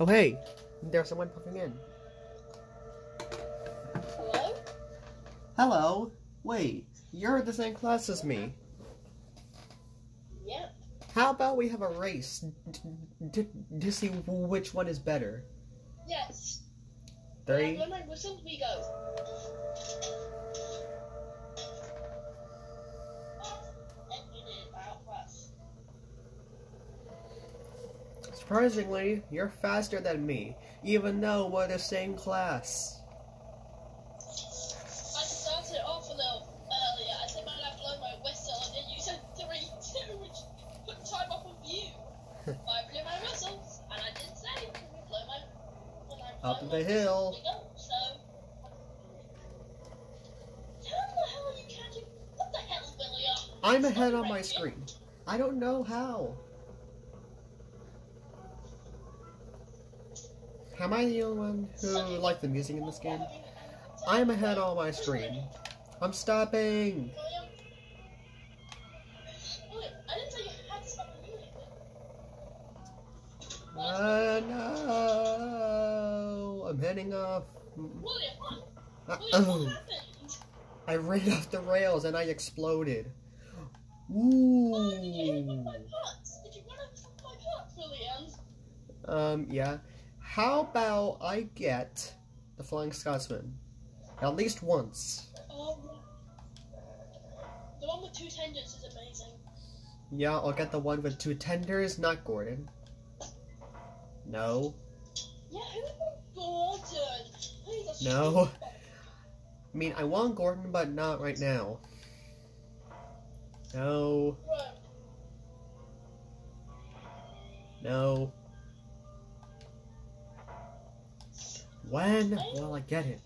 Oh hey, there's someone popping in. Hello? Hello. Wait, you're the same class as me. Yep. How about we have a race to, to see which one is better? Yes. Three. When I whistle, we go. Surprisingly, you're faster than me, even though we're the same class. I started off a little earlier. I said, man, I blow my whistle, and then you said three, two, which put time off of you. I blew my whistle, and I did say, blow my. When I blow Up the hill. we go. So. How the hell are you catching? What the hell, William? I'm ahead on my screen. I don't know how. Am I the only one who liked the music in this game? I'm ahead on my screen. I'm stopping. William. I didn't say you had to stop the music. Uh, no. I'm heading off. Uh, oh. I ran off the rails and I exploded. Oh, did you hit one of Ooh. my parts? Did you run over my parts, William? Um, yeah. How about I get the Flying Scotsman? At least once. Um, the one with two tenders is amazing. Yeah, I'll get the one with two tenders, not Gordon. No. Yeah, who Gordon? A No. I mean, I want Gordon, but not right now. No. No. When will I get him?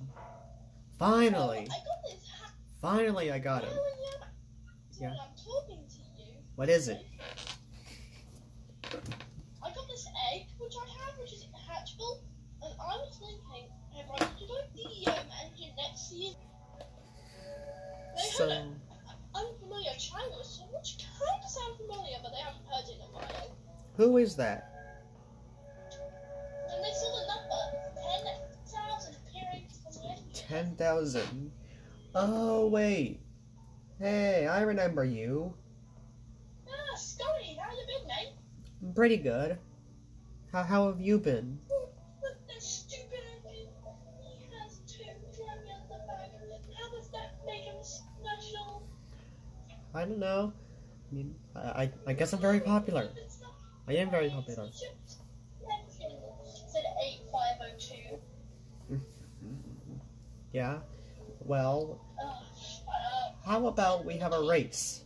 Finally! I got this hat. Finally, I got him. Yeah. I'm talking to you. What is it? I got this egg, which I have, which is hatchable, and I was thinking, if I could like the um, engine next to you. They So, had an unfamiliar channel, so which kind of sound familiar, but they haven't heard it in a while. who is that? 10,000. Oh, wait. Hey, I remember you. Ah, Scotty, how you been, mate? Pretty good. How, how have you been? Look, that stupid engine. He has two driving at the back. How does that make him special? I don't know. I mean, I, I, I guess I'm very popular. I am very popular. Said 8502. Yeah? Well, how about we have a race?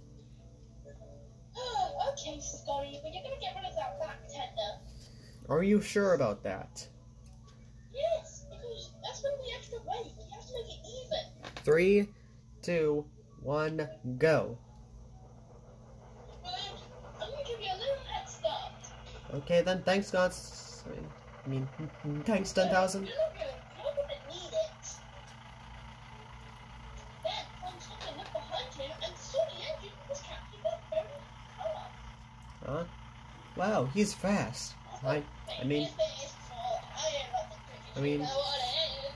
Oh, okay, Scotty, but you're gonna get rid of that back tender. Are you sure about that? Yes, because that's gonna be extra weight. You have to make it even. Three, two, one, go. William, I'm gonna give you a little head start. Okay then, thanks, Gods. I mean, thanks, 10,000. You're not gonna, you're not gonna need it. Then, I'm stopping up behind him and saw the engine was captured that very car. Huh? Wow, he's fast. I, I mean, I mean-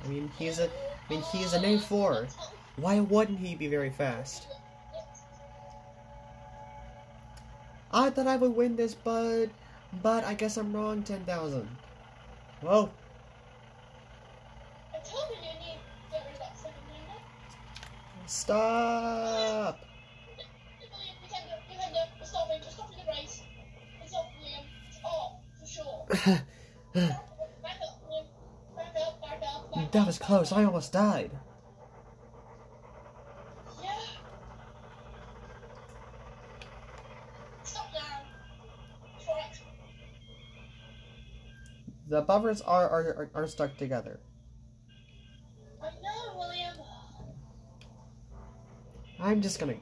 I mean, he's a, I mean, he's an A4. Why wouldn't he be very fast? I thought I would win this, but, but I guess I'm wrong, 10,000. Whoa, I that was close. I almost died. Yeah. Stop now. Correct. The buffers are, are, are, are stuck together. I know, William. I'm just gonna,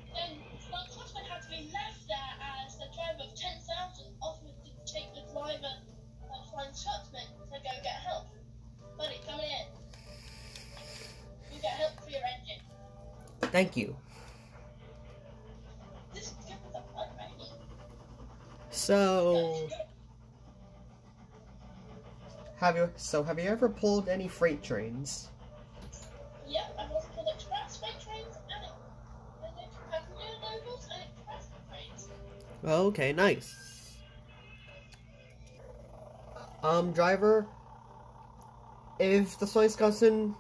thank you. This is good with the blood rating. So, Have you? So have you ever pulled any freight trains? Yep, I've also pulled express freight trains and, and passenger locals and express trains. Okay, nice. Um, driver, if the Flying Scotsman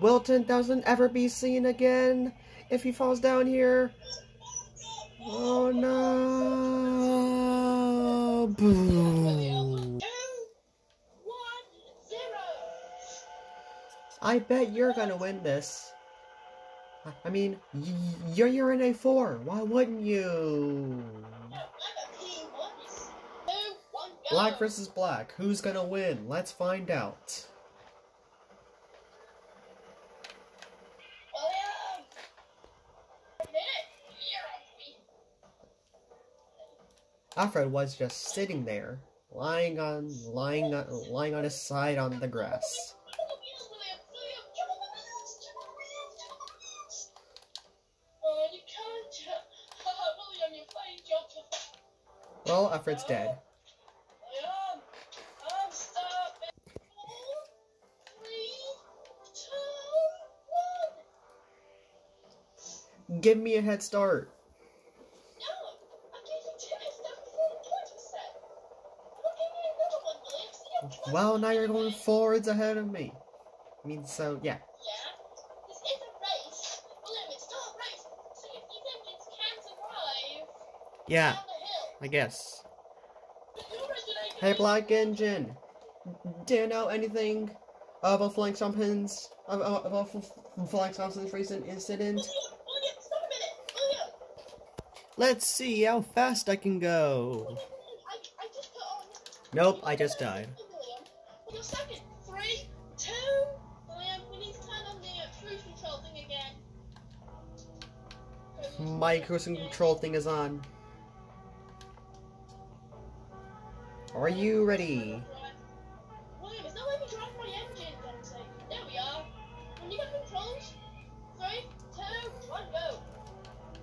Wilton doesn't ever be seen again, if he falls down here, oh no! Zero. I bet you're gonna win this. I- mean, you're you're in a four. Why wouldn't you? No, I'm a P1. Two, one, go. Black versus black. Who's gonna win? Let's find out. William. I did it. You're a P. Alfred was just sitting there, lying on lying on lying on his side on the grass. Well, on dead. Give me a head on Well, now you're going forwards ahead of me. I mean, so yeah. Yeah, this is a race. William, it's still a race. So if you think it's can't arrive Yeah, down the hill, I guess. but you're originating. Hey, Black Engine. Do you know anything about Flying Stompins? About, about Flying Stompins' recent incident? William, William, stop a minute. William, Let's see how fast I can go. I, I just put on. Nope, I just died. My cruise control thing is on. Are you ready? William, it's not letting me drive my engine, Dempsey. There we are. When you get controls, three, two, one, go.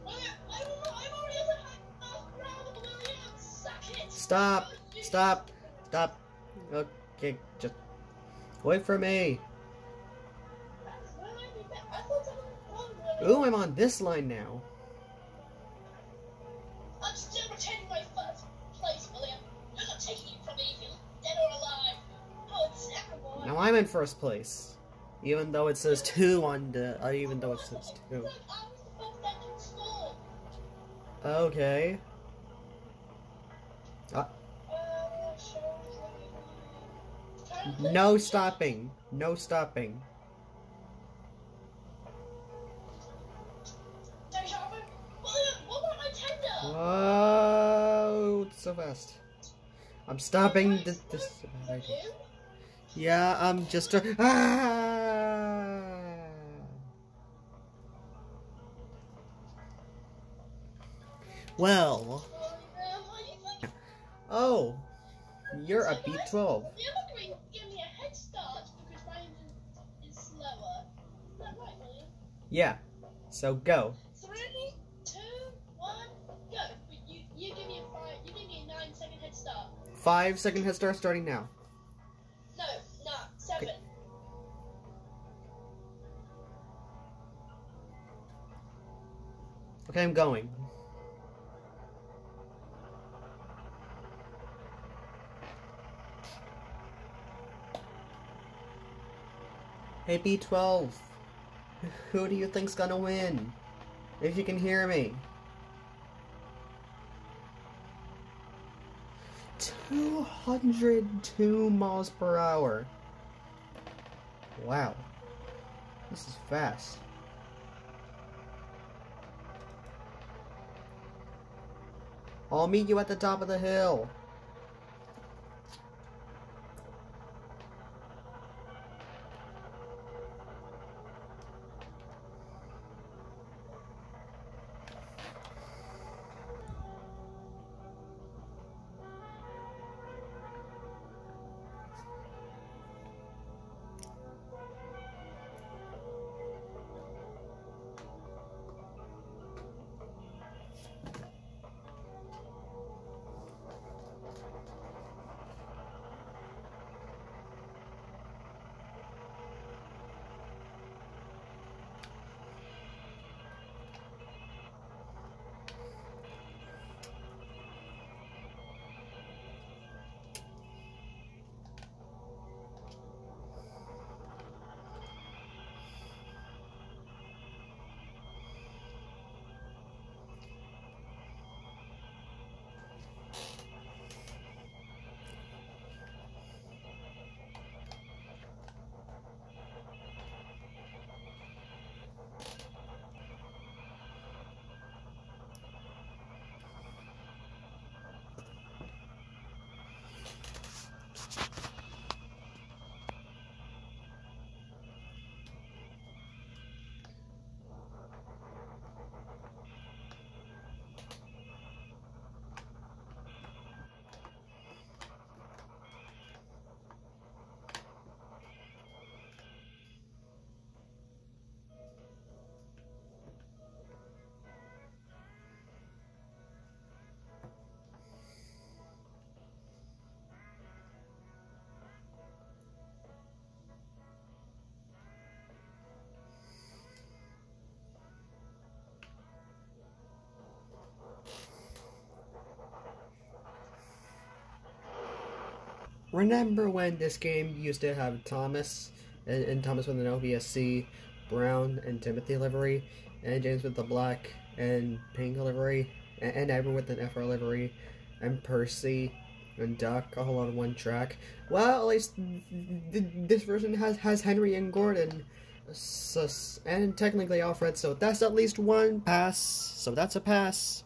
William, I'm, I'm already at the half round, William. Suck it. Stop! Stop! Stop! Okay, just wait for me. That's where I did that. I thought I was on, William. Ooh, I'm on this line now. In first place. Even though it says two on the, uh, even though it says two. Okay. Uh, No stopping. No stopping. Whoa, so fast. I'm stopping th- this. Yeah, I'm just. A- ah! Well, William, are you thinking- oh, you're a So guys, B12. The other three me a head start because my is slower. Is that right, William? Yeah, so go. Three, two, one, go. You, you give me a five. You give me a nine second head start. Five second head start starting now. Okay, I'm going. Hey B12, who do you think's gonna win? If you can hear me. 202 miles per hour. Wow. This is fast. I'll meet you at the top of the hill. Remember when this game used to have Thomas, and, and Thomas with an OVSC, Brown and Timothy livery, and James with the black and pink livery, and, and Edward with an FR livery, and Percy and Duck all on one track. Well, at least th- th- this version has has Henry and Gordon, and technically Alfred. So that's at least one pass. So that's a pass.